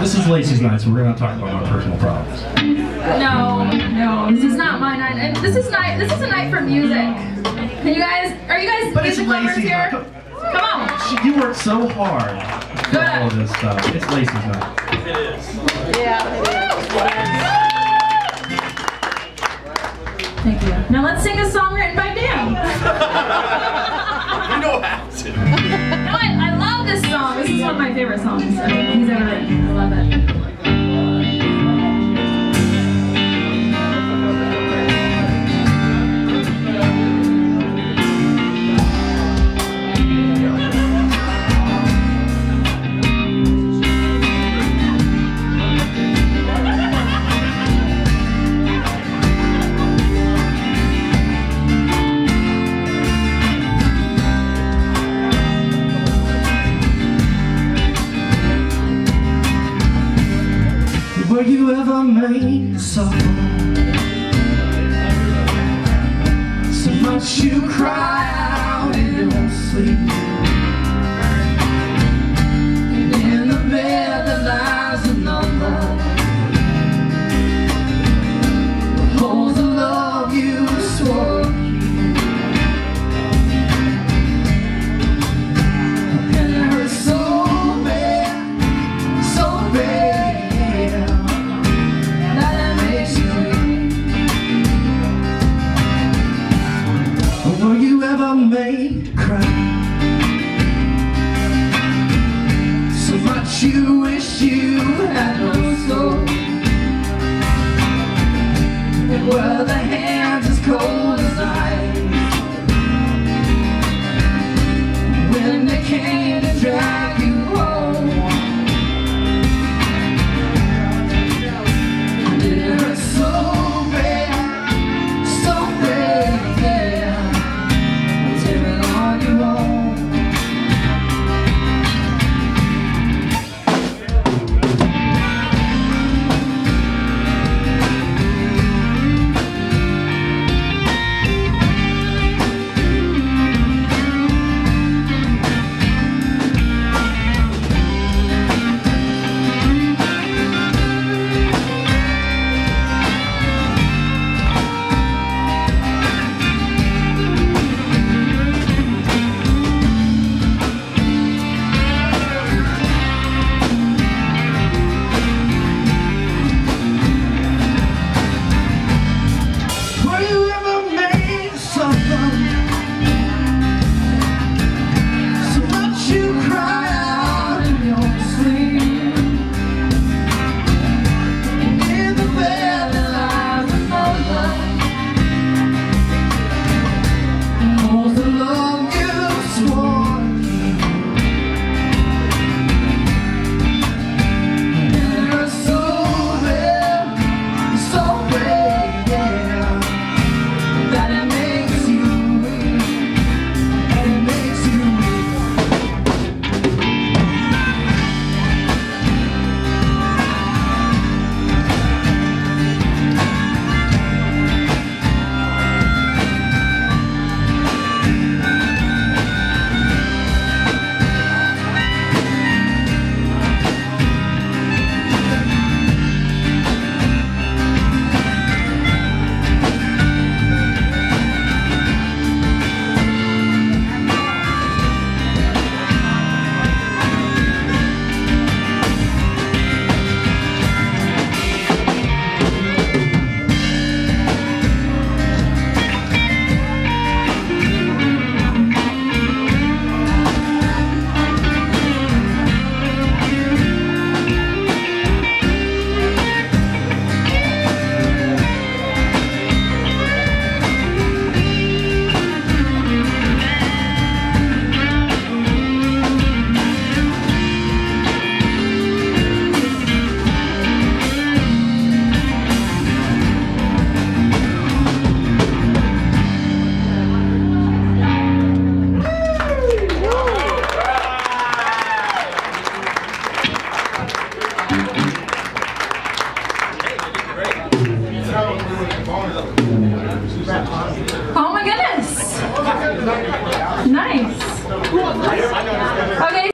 This is Lacey's night, so we're gonna talk about my personal problems. No, no, this is not my night. And This is night. This is a night for music. Can you guys? Are you guys But it's music lovers here? night. Come on. You worked so hard for all of this stuff. It's Lacey's night. It is. Yeah. It is. Thank you. Now let's sing a song written by Dan. songs you ever made so So much you cry out in your sleep you wish you had no soul. Were the cold